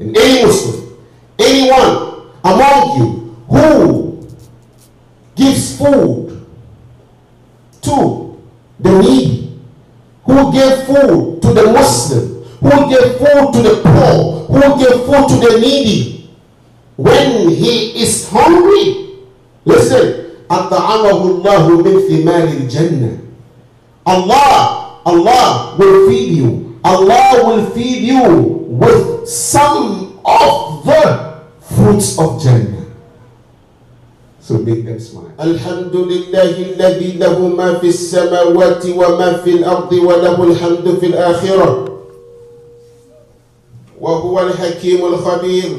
And any Muslim, anyone among you who gives food to the needy, who give food to the Muslim, who give food to the poor, who give food to the needy, when he is hungry, listen, أطعمه الله من ثمار الجنة. Allah, Allah will feed you. Allah will feed you with some of the fruits of Jannah. So make them smile. الحمد لله الذي له ما في السماوات وما في الأرض وله الحمد في الآخرة وهو الحكيم الخبير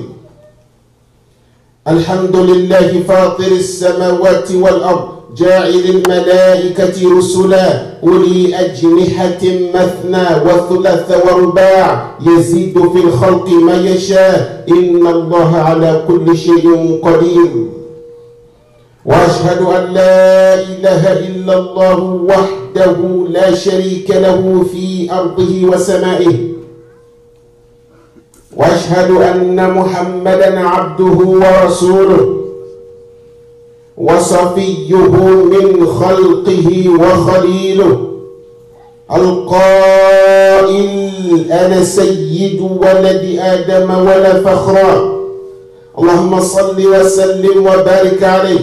الحمد لله فاطر السماوات والأرض جاعل الملائكة رسلا أولي أجنحة مثنى وثلاث ورباع يزيد في الخلق ما يشاء. إن الله على كل شيء قدير. وأشهد أن لا إله إلا الله وحده لا شريك له في أرضه وسمائه. وأشهد أن محمدا عبده ورسوله. وصفيه من خلقه وخليله. القائل أنا سيد ولد آدم ولا فخرا اللهم صل وسلم وبارك عليه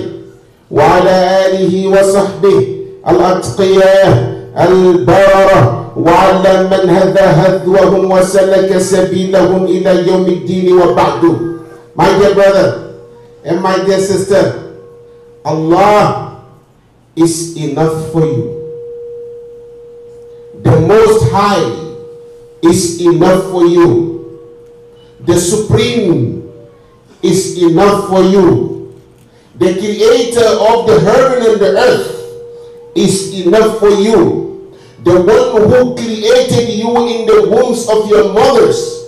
وعلى آله وصحبه الأتقياء البررة وعلى من هذا هدوهم وسلك سبيلهم إلى يوم الدين وبعد. My dear brother and my dear sister, Allah is enough for you. The Most High is enough for you. The Supreme is enough for you. The Creator of the heaven and the earth is enough for you. The one who created you in the wombs of your mothers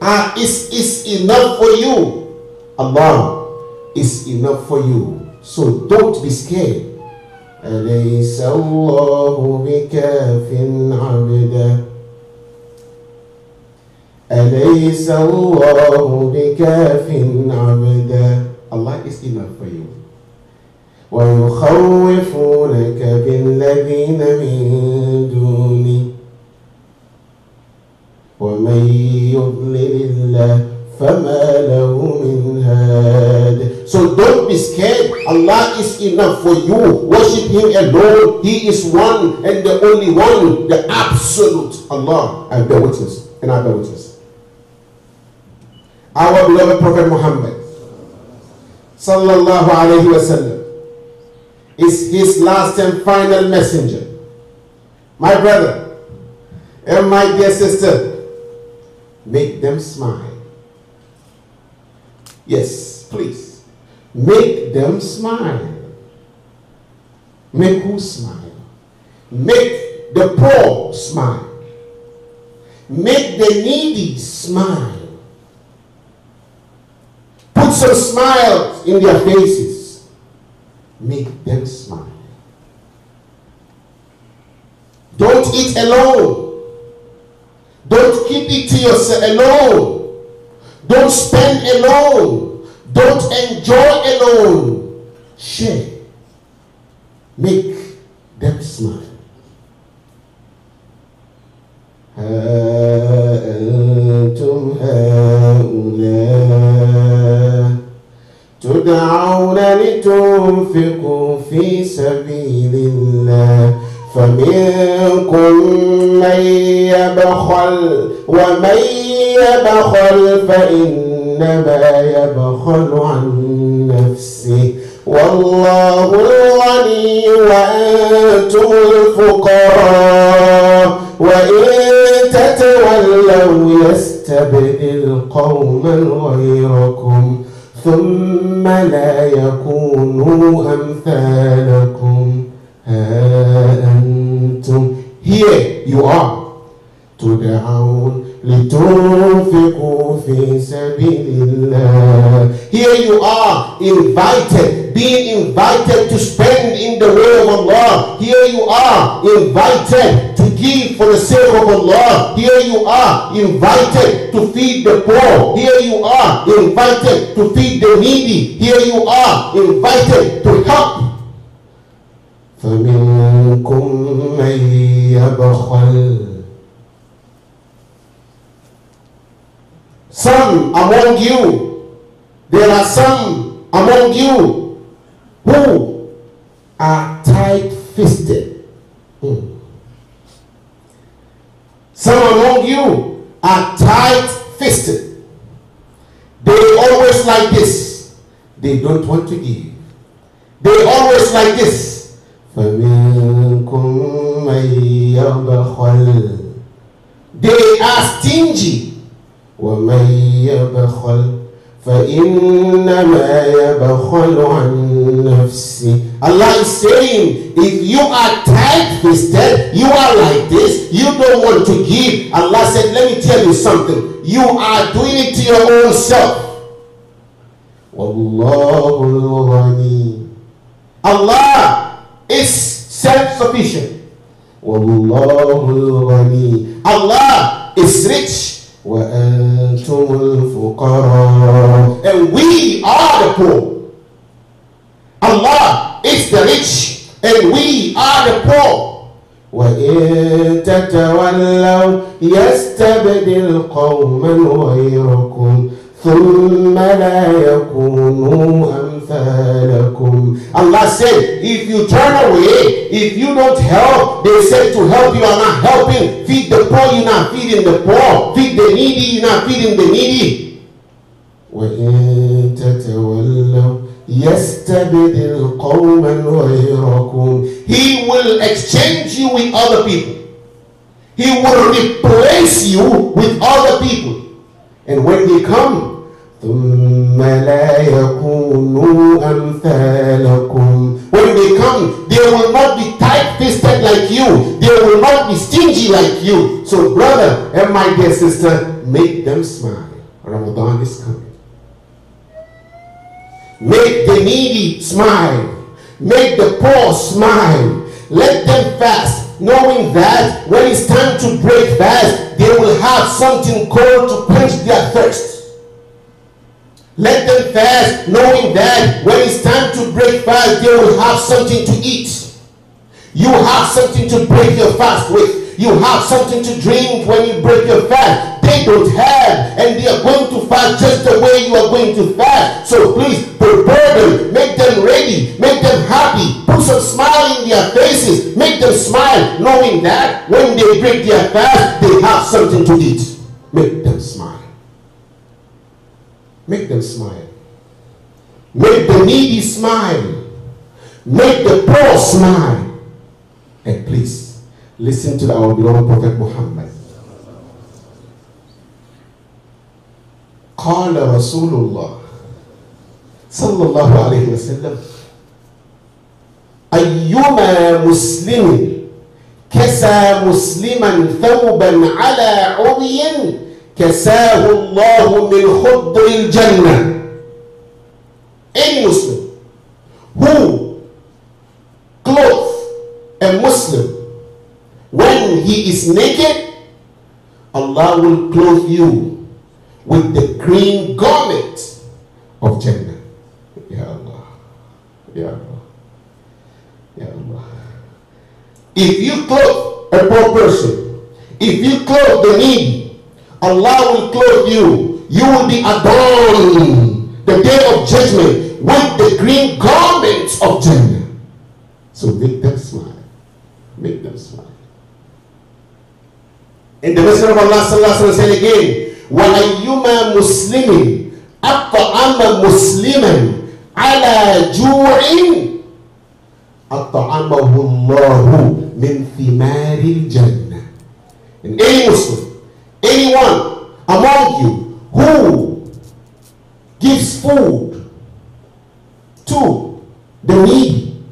uh, is, is enough for you. Allah is enough for you. So don't be scared. أليس الله بكاف عبده أليس الله بكاف عبده Allah is enough for you. ويخوفونك بالذين من دونه ومن يضلل الله فما له من هاد So don't be scared. Allah is enough for you. Worship Him alone. He is one and the only one, the absolute Allah. I bear witness and I bear witness. Our beloved Prophet Muhammad sallallahu alaihi wasallam, is his last and final messenger. My brother and my dear sister, make them smile. Yes, please. Make them smile. Make who smile? Make the poor smile. Make the needy smile. Put some smiles in their faces. Make them smile. Don't eat alone. Don't keep it to yourself alone. Don't spend alone. Don't enjoy alone. Share. Make them smile. أنتم هؤلاء تدعون لتنفقوا في سبيل الله فمنكم من يبخل ومن يبخل فإنما يبخل عن نفسه. والله الغني وأنتم الفقراء. وإن تتولوا يستبدل قوما غيركم ثم لا يكونوا أمثالكم. ها أنتم. Here you are. تدعون لتنفقوا في سبيل الله Here you are invited being invited to spend in the way of Allah Here you are invited to give give for the sake of Allah. Here you are invited to feed the poor. Here you are invited to feed the needy. Here you are invited to help. فمنكم من يبخل some among you, there are some among you who are tight-fisted. Mm. Some among you are tight-fisted. They always like this. They don't want to give. They always like this. They are stingy. ومن يبخل فإنما يبخل عن نفسه Allah is saying, if you are tight-fisted, you are like this, you don't want to give. Allah said, let me tell you something. You are doing it to your own self. والله الغني Allah is self-sufficient. والله الغني Allah is rich. وأنتم الفقراء And we are the poor. Allah is the rich. And we are the poor. وإن تتولوا يستبدل قوما غيركم ثم لا يكونوا أمثالكم Allah said, if you turn away, if you don't help, they say to help you are not helping. Feed the poor, you're not feeding the poor. Feed the needy, you're not feeding the needy. وإن تتولوا يستبدل قوما غيركم He will exchange you with other people. He will replace you with other people. And when they come, ثم لا يكونوا أمثالكم when they come, they will not be tight-fisted like you. They will not be stingy like you. So brother and my dear sister, make them smile. Ramadan is coming. Make the needy smile. Make the poor smile. Let them fast, knowing that when it's time to break fast, they will have something cold to quench their thirst. Let them fast, knowing that when it's time to break fast, they will have something to eat. You have something to break your fast with. You have something to drink when you break your fast. They don't have, and they are going to fast just the way you are going to fast. So please prepare them, make them ready, make them happy, put some smile in their faces, make them smile, knowing that when they break their fast, they have something to eat. Make them smile. Make them smile. Make the needy smile. Make the poor smile. And please, listen to our beloved Prophet Muhammad. قال رسول الله صلى الله عليه وسلم أيما مسلم كسى مسلما ثوبا على عري كساه الله من خضر الجنة. Any Muslim who? Clothes. A Muslim. When he is naked, Allah will clothe you. With the green garment of Jannah. Ya Allah. Ya Allah. Ya Allah. If you clothe a poor person, if you clothe the needy, Allah will clothe you. You will be adorned the day of judgment with the green garments of Jannah. So make them smile. Make them smile. And the Messenger of Allah said again, وَأَيُّمَا مُسْلِمٍ أَطْعَمَ مُسْلِمًا عَلَى جُوعٍ أطعمه الله من ثمار الجنة. And any Muslim, anyone among you who gives food to the needy,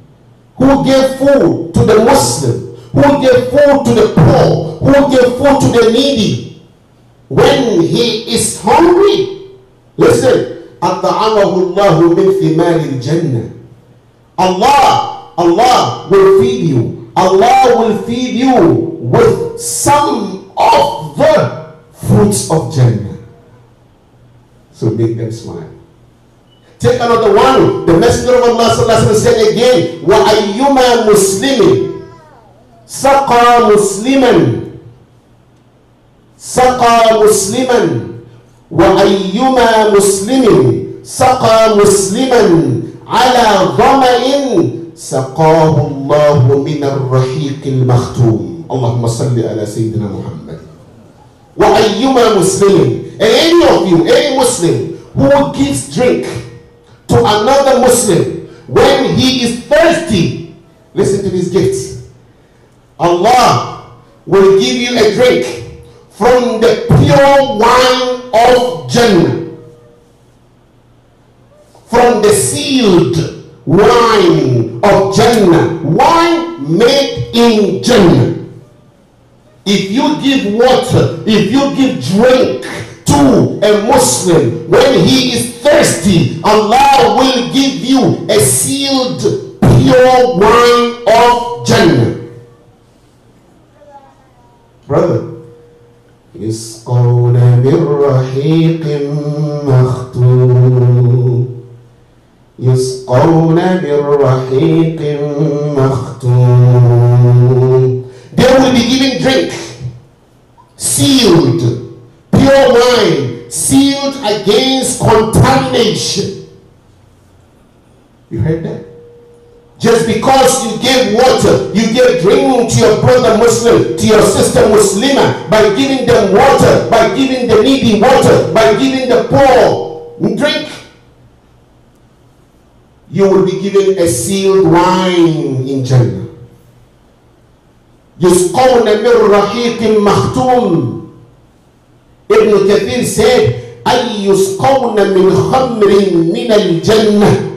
who gave food to the Muslim, who gave food to the poor, who gave food to the needy, when he is hungry, listen, أطعمه الله من ثمار الجنة. Allah, Allah will feed you. Allah will feed you with some of the fruits of Jannah. So make them smile. Take another one. The Messenger of Allah sallallahu alaihi wasallam said again, "Wa ayyuma muslimin saqa musliman wa ayyuma muslimin saqa musliman ala dhama'in سقاه الله من الرحيق المختوم اللهم صل على سيدنا محمد وأيما مسلم any of you any Muslim who gives drink to another Muslim when he is thirsty listen to these gifts Allah will give you a drink from the pure wine of Jannah from the sealed wine of Jannah, wine made in Jannah. If you give water, if you give drink to a Muslim when he is thirsty, Allah will give you a sealed pure wine of Jannah. Brother, يسقون من رحيق مختوم يسقون من رحيق مختوم they will be given drink, sealed, pure wine, sealed against contamination. You heard that? Just because you gave water, you gave drink to your brother Muslim, to your sister Muslima, by giving them water, by giving the needy water, by giving the poor drink, you will be given a sealed wine in Jannah. يسقون من رحيق مختوم ابن كثير said أي يسقون من خمر من الجنة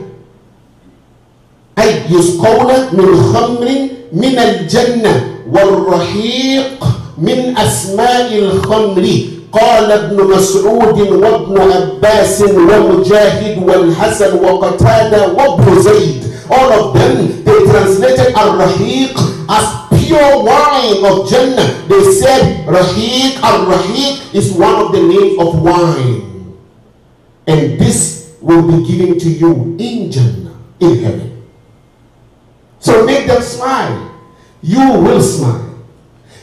أي يسقون من خمر من الجنة والرحيق من أسماء الخمر قال ابن مسعود وابن عباس ومجاهد والحسن وقتادة وابن زيد all of them they translated al-rahiq as pure wine of Jannah they said rahiq al-rahiq is one of the names of wine and this will be given to you in Jannah in heaven so make them smile you will smile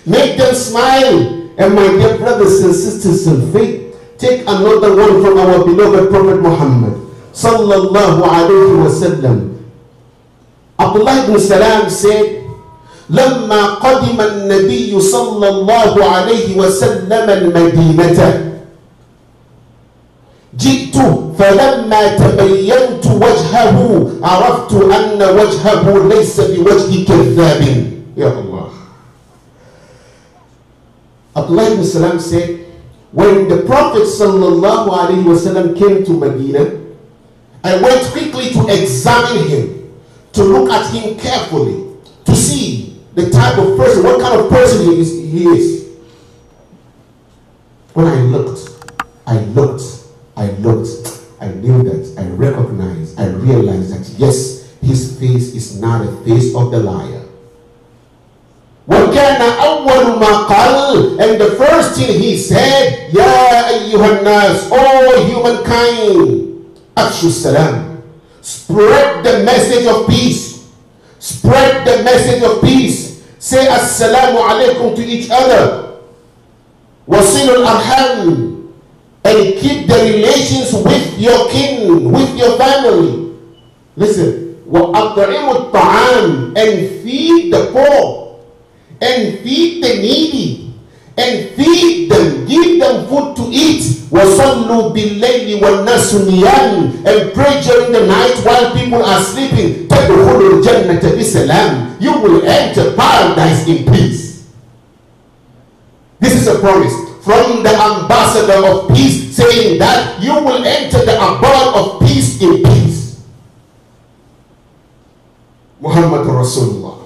make them smile and my dear brothers and sisters in faith, take another one from our beloved Prophet Muhammad sallallahu alayhi wa sallam. Abdullah ibn Salam said, لما قدم النبي صلى الله عليه وسلم المدينة جئت فلما تبينت وجهه عرفت أن وجهه ليس بوجه كذاب يا الله Abdullah ibn Salam said, when the Prophet sallallahu alaihi wasallam came to Medina, I went quickly to examine him, to look at him carefully, to see the type of person, what kind of person he is. He is. When I looked, I looked, I looked, I knew that, I recognized, I realized that yes, his face is not a face of the liar. وكان أول ما قال and the first thing he said يا أيها الناس all humankind أفشوا السلام spread the message of peace spread the message of peace say السلام عليكم to each other وصلوا الأرحام and keep the relations with your kin with your family listen وأطعموا الطعام and feed the poor and feed the needy and feed them, give them food to eat. وَصَلُّوا بِاللَّيْلِ وَالنَّاسُ نِيَامٌ And pray during the night while people are sleeping. تَدْخُلُوا الْجَنَّةَ بِسَلَامٍ You will enter paradise in peace. This is a promise from the ambassador of peace saying that you will enter the abode of peace in peace. Muhammad Rasulullah.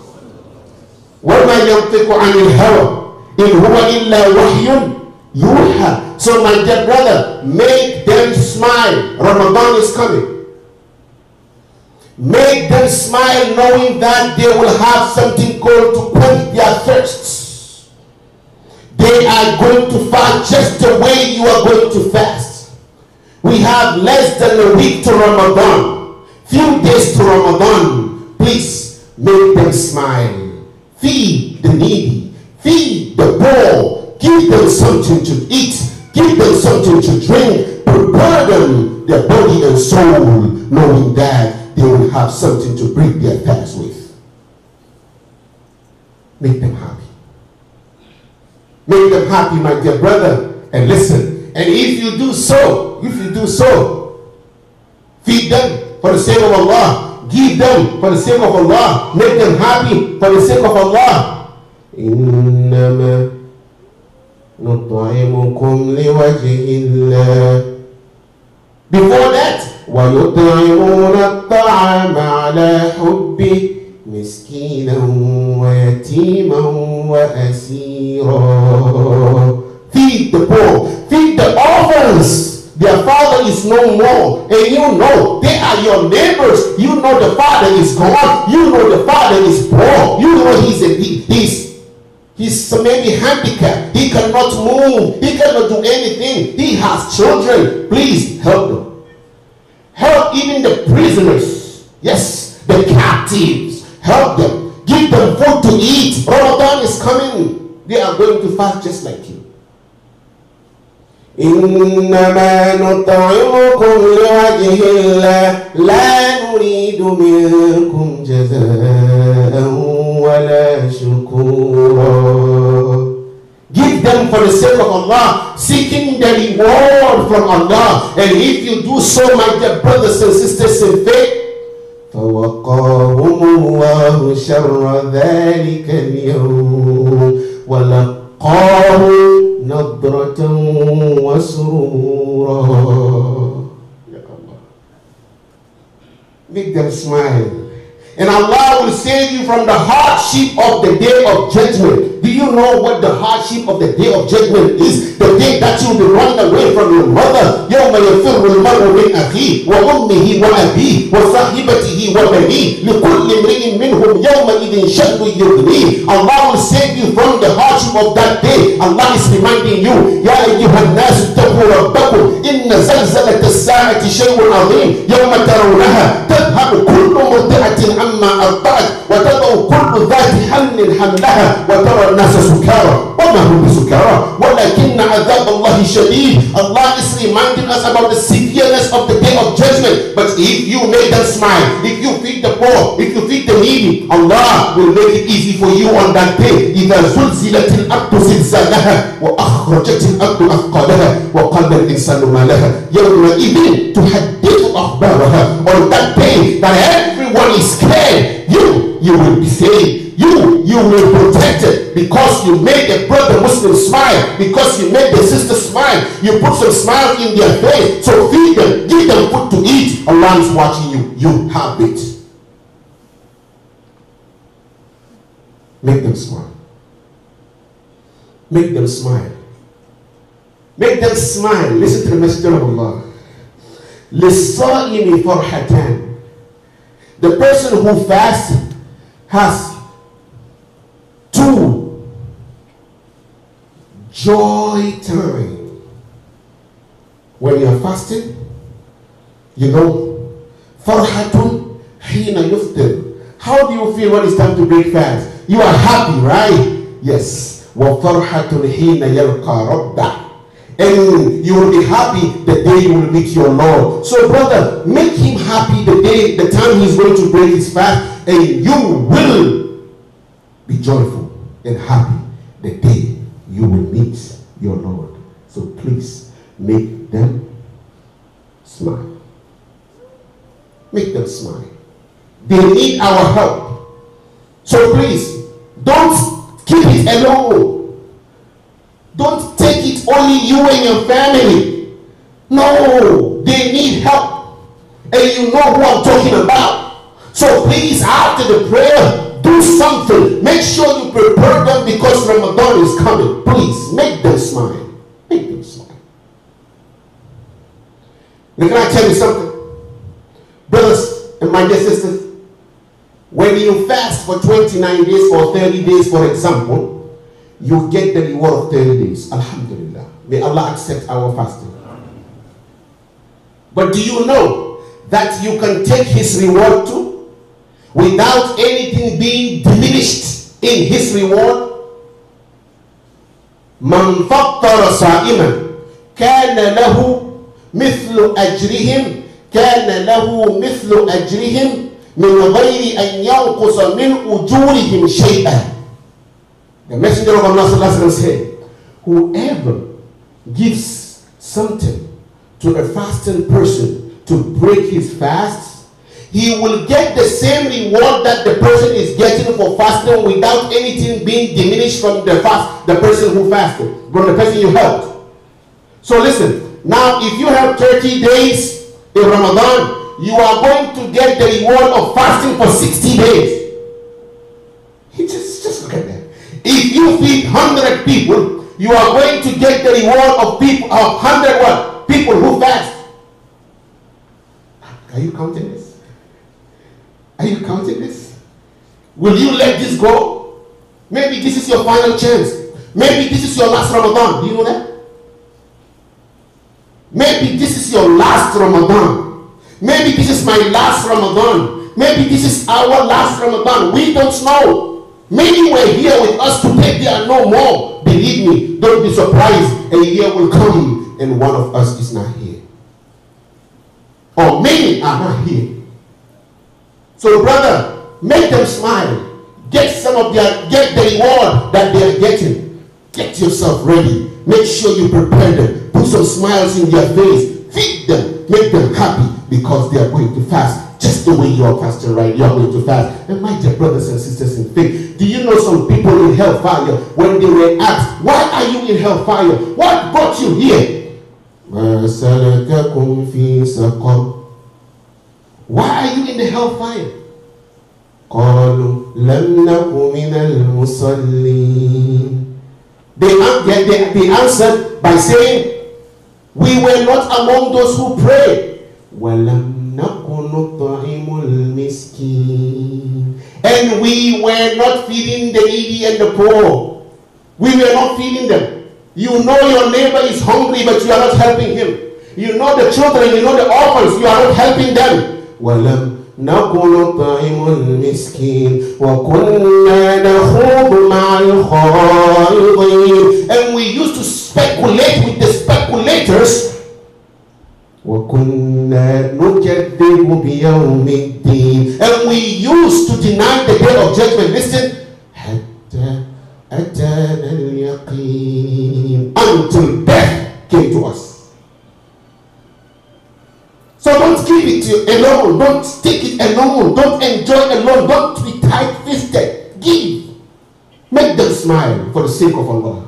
وما ينطق عن الهوى إن هو إلا وحي يوحى So my dear brother, make them smile. Ramadan is coming. Make them smile knowing that they will have something called to quench their thirsts. they are going to fast just the way you are going to fast. We have less than a week to Ramadan, few days to Ramadan. Please make them smile. Feed the needy, feed the poor, give them something to eat, give them something to drink, prepare them, their body and soul, knowing that they will have something to break their fast with. Make them happy. Make them happy, my dear brother. And listen, and if you do so, if you do so, feed them for the sake of Allah. Give them for the sake of Allah. Make them happy for the sake of Allah. إنما نطعمكم لوجه الله Before that, ويطعمون الطعام على حبه مسكينا ويتيما وأسيرا feed the poor, feed the orphans. Their father is no more, and you know they are your neighbors. You know the father is gone. You know the father is poor. You know he's a, he- he's he's maybe handicapped. He cannot move. He cannot do anything. He has children. Please help them. Help even the prisoners. Yes, the captives. Help them. Give them food to eat. Ramadan is coming. They are going to fast just like you. إنما نطعمكم لوجه الله لا نريد منكم جزاء ولا شكورا Give them for the sake of Allah, seeking the reward from Allah. And if you do so, my dear brothers and sisters in faith, فوقاهم الله شر ذلك اليوم. ولقاه نضرة وسرورا. يا الله. نقدر اسماعيل And Allah will save you from the hardship of the day of judgment. Do you know what the hardship of the day of judgment is? The day that you will run away from your mother. يوم يفر المرء من أخيه وأمه وأبيه وصاحبته وبنيه لكل امرئ منهم يومئذ شأن يغنيه. Allah will save you from the hardship of that day. Allah is reminding you, يا أيها الناس اتقوا ربكم إن زلزلة الساعة شيء عظيم يوم ترونها تذهب كل مرضعة ذات حمل حملها وترى الناس سكارى وما هم بسكارى ولكن عذاب الله شديد Allah is reminding us about the severeness of the day of judgment but if you make them smile if you feed the poor if you feed the needy Allah will make it easy for you on that day إذا زلزلت الأرض زلزالها وأخرجت الأرض أثقالها وقال الإنسان ما لها يومئذ تحدث أخبارها on that day that everyone is scared you you will be saved you you will be protected because you made the brother Muslim smile because you made the sister smile you put some smile in their face so feed them give them food to eat Allah is watching you you have it make them smile make them smile make them smile listen to the message of Allah للصائم فرحتان the person who fasts has two joy time when you are fasting you know فرحة حين يفطر how do you feel when it's time to break fast you are happy right yes وفرحة حين يلقى ربه and you will be happy the day you will meet your Lord. So, brother, make him happy the day, the time he's going to break his fast, and you will be joyful and happy the day you will meet your Lord. So, please make them smile. Make them smile. They need our help. So, please don't keep it alone. Don't take it only you and your family. No, they need help. And you know who I'm talking about. So please, after the prayer, do something. Make sure you prepare them because Ramadan is coming. Please, make them smile. Make them smile. Now, can I tell you something? Brothers and my dear sisters, when you fast for 29 days or 30 days, for example, you get the reward of 30 days. Alhamdulillah. May Allah accept our fasting. But do you know that you can take his reward too without anything being diminished in his reward? من فطر صائما كان له مثل أجرهم كان له مثل أجرهم من غير أن ينقص من أجورهم شيئا the messenger of Allah said, whoever gives something to a fasting person to break his fast, he will get the same reward that the person is getting for fasting without anything being diminished from the fast, the person who fasted, from the person you helped. So listen, now if you have 30 days in Ramadan, you are going to get the reward of fasting for 60 days. You just, just look at that. If you feed 100 people, you are going to get the reward of people of 100 what? People who fast. Are you counting this? Are you counting this? Will you let this go? Maybe this is your final chance. Maybe this is your last Ramadan. Do you know that? Maybe this is your last Ramadan. Maybe this is my last Ramadan. Maybe this is our last Ramadan. We don't know. Many were here with us today. There are no more. Believe me, don't be surprised. A year will come and one of us is not here. Or many are not here. So, brother, make them smile. Get some of their, get the reward that they are getting. Get yourself ready. Make sure you prepare them. Put some smiles in their face. Feed them. Make them happy because they are going to fast. Just the way you are fasting right, you are going to fast. And my dear brothers and sisters in faith, do you know some people in hellfire, when they were asked, why are you in hellfire? What brought you here? Why are you in the hellfire? They, they, they, they answered by saying, we were not among those who prayed. ولم نك نطعم المسكين and we were not feeding the needy and the poor. We were not feeding them. You know your neighbor is hungry, but you are not helping him. You know the children, you know the orphans, you are not helping them. ولم نك نطعم المسكين وكنا نخوض مع الخائضين And we used to speculate with the speculators, وكنا نكذب بيوم الدين and we used to deny the day of judgment. Listen, حتى أتانا اليقين until death came to us. So don't keep it to- alone. Don't take it alone. Don't enjoy alone. Don't be tight-fisted. Give. Make them smile for the sake of Allah.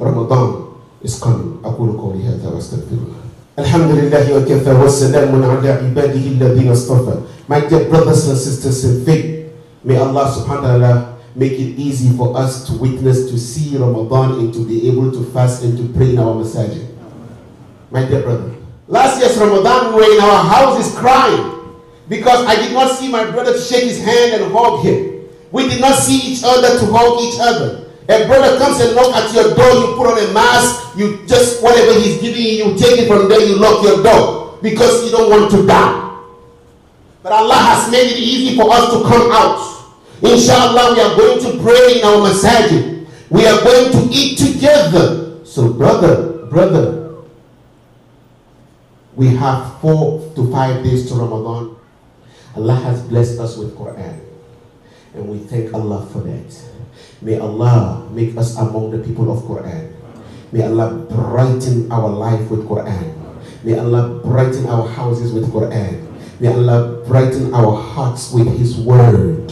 Ramadan is coming. أقول قولي هذا وأستغفر الله. الحمد لله وكفى والسلام على عباده الذين اصطفى. My dear brothers and sisters in faith, may Allah subhanahu wa ta'ala make it easy for us to witness, to see Ramadan and to be able to fast and to pray in our masajid. My dear brother, last year's Ramadan we were in our houses crying because I did not see my brother to shake his hand and hug him. We did not see each other to hug each other. A brother comes and knock at your door, you put on a mask, you just whatever he's giving you, you take it from there, you lock your door because you don't want to die. But Allah has made it easy for us to come out. Inshallah, we are going to pray in our masajid. We are going to eat together. So, brother, brother, we have four to five days to Ramadan. Allah has blessed us with Quran. And we thank Allah for that. May Allah make us among the people of Quran. May Allah brighten our life with Quran. May Allah brighten our houses with Quran. May Allah brighten our hearts with His word.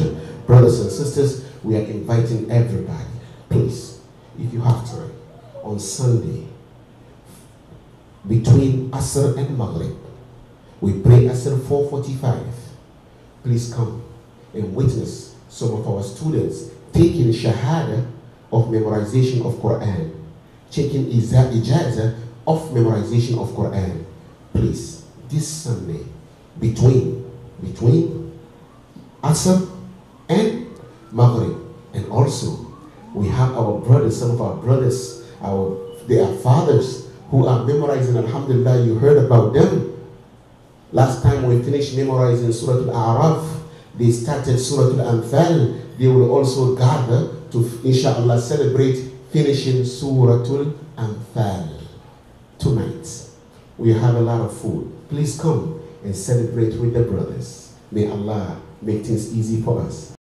Brothers and sisters, we are inviting everybody. Please, if you have time, on Sunday, between Asr and Maghrib, we pray Asr 445. Please come and witness some of our students taking Shahada of memorization of Quran, taking Ijaza of memorization of Quran. Please, this Sunday, between, between Asr and Maghrib, and also We have our brothers, some of our brothers, our they are fathers who are memorizing. Alhamdulillah, you heard about them. Last time we finished memorizing Surah Al-A'raf, they started Surah Al-Anfal. They will also gather to, inshallah, celebrate finishing Surah Al-Anfal tonight. We have a lot of food. Please come and celebrate with the brothers. May Allah make things easy for us.